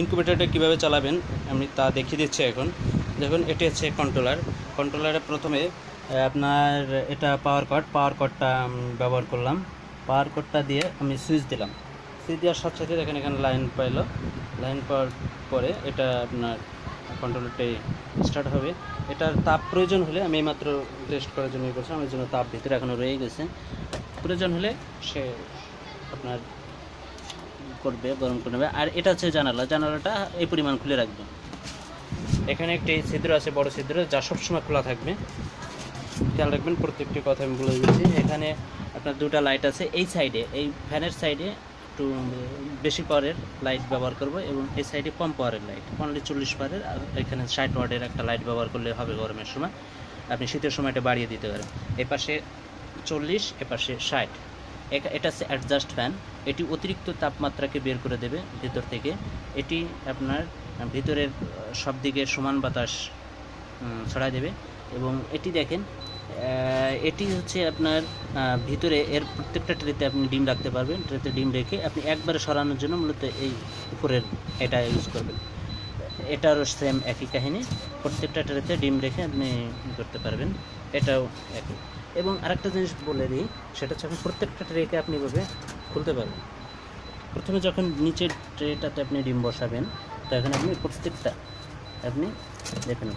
ইনকিউবেটরটা কীভাবে চালাবেন, আমি তা দেখিয়ে দিচ্ছি এখন। দেখুন, এটি হচ্ছে কন্ট্রোলার কন্ট্রোলারে প্রথমে আপনার এটা পাওয়ার কট পাওয়ার কটটা ব্যবহার করলাম। পাওয়ার কটটা দিয়ে আমি সুইচ দিলাম। সুইচ দেওয়ার সাথে সাথে দেখেন, এখানে লাইন পাইলো। লাইন পাওয়ার পরে এটা আপনার কন্ট্রোলারটি স্টার্ট হবে। এটার তাপ প্রয়োজন হলে আমি মাত্র টেস্ট করার জন্য ইয়ে করছিলাম, এর জন্য তাপ ভিতরে এখনও রয়ে গেছে। প্রয়োজন হলে সে আপনার করবে, গরম করে নেবে। আর এটা হচ্ছে জানালা। জানালাটা এই পরিমাণ খুলে রাখবে। এখানে একটি ছিদ্র আছে, বড় ছিদ্র, যা সবসময় খোলা থাকবে। খেয়াল রাখবেন, প্রত্যেকটি কথা আমি বলে দিচ্ছি। এখানে আপনার দুটো লাইট আছে। এই সাইডে, এই ফ্যানের সাইডে একটু বেশি পাওয়ারের লাইট ব্যবহার করব এবং এই সাইডে কম পাওয়ারের লাইট। অনলি চল্লিশ পাওয়ারের, আর এখানে ষাট ওয়াটের একটা লাইট ব্যবহার করলে হবে গরমের সময়। আপনি শীতের সময়টা বাড়িয়ে দিতে পারেন। এ পাশে চল্লিশ, এপাশে পাশে ষাট। এটা হচ্ছে অ্যাডজাস্ট ফ্যান এটি অতিরিক্ত তাপমাত্রাকে বের করে দেবে ভিতর থেকে। এটি আপনার ভিতরের সব দিকে সমান বাতাস ছড়ায় দেবে। এবং এটি দেখেন এটি হচ্ছে আপনার ভিতরে এর প্রত্যেকটা ট্রেতে আপনি ডিম রাখতে পারবেন। ট্রেতে ডিম রেখে আপনি একবারে সরানোর জন্য মূলত এই উপরের এটা ইউজ করবেন। এটারও সেম একই কাহিনী। প্রত্যেকটা ট্রেতে ডিম রেখে আপনি করতে পারবেন। এটাও একই। এবং আরেকটা জিনিস বলে দিই, সেটা হচ্ছে আপনি প্রত্যেকটা ট্রেকে আপনি এভাবে খুলতে পারবেন। প্রথমে যখন নিচের ট্রেটাতে আপনি ডিম বসাবেন, তখন আপনি প্রত্যেকটা আপনি দেখেন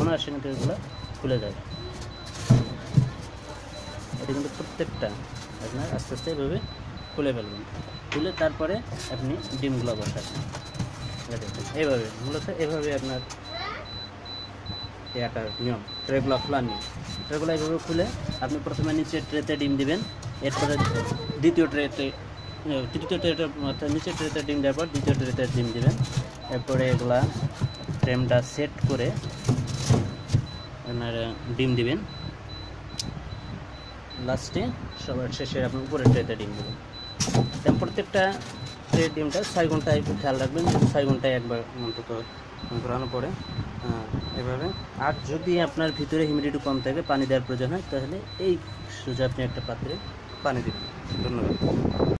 অনায়াসে কিন্তু এগুলো খুলে যাবে। এটা কিন্তু প্রত্যেকটা আপনার আস্তে আস্তে এভাবে খুলে ফেলবেন। খুলে তারপরে আপনি ডিমগুলো বসাবেন। এইভাবে মূলত এভাবে আপনার একটা নিয়ম, ট্রেগুলো খোলার নিয়ম। ট্রেগুলো এইভাবে খুলে আপনি প্রথমে নিচে ট্রেতে ডিম দিবেন, এরপরে দ্বিতীয় ট্রেতে তৃতীয় ট্রেতে, অর্থাৎ নিচের ট্রেতে ডিম দেওয়ার পর দ্বিতীয় ট্রেতে ডিম দিবেন। এরপরে এগুলা ফ্রেমটা সেট করে আপনার ডিম দিবেন। লাস্টে সবার শেষে আপনি উপরে ট্রেতে ডিম দেবেন। তেমন প্রত্যেকটা ট্রে ডিমটা ছয় ঘন্টায় একটু খেয়াল রাখবেন, ছয় ঘন্টায় একবার অন্তত ঘোরানো পরে এভাবে। আর যদি আপনার ভিতরে হিউমিডিটি কম থাকে, পানি দেওয়ার প্রয়োজন হয়, তাহলে এই সোজা আপনি একটা পাত্রে পানি দিবেন। ধন্যবাদ।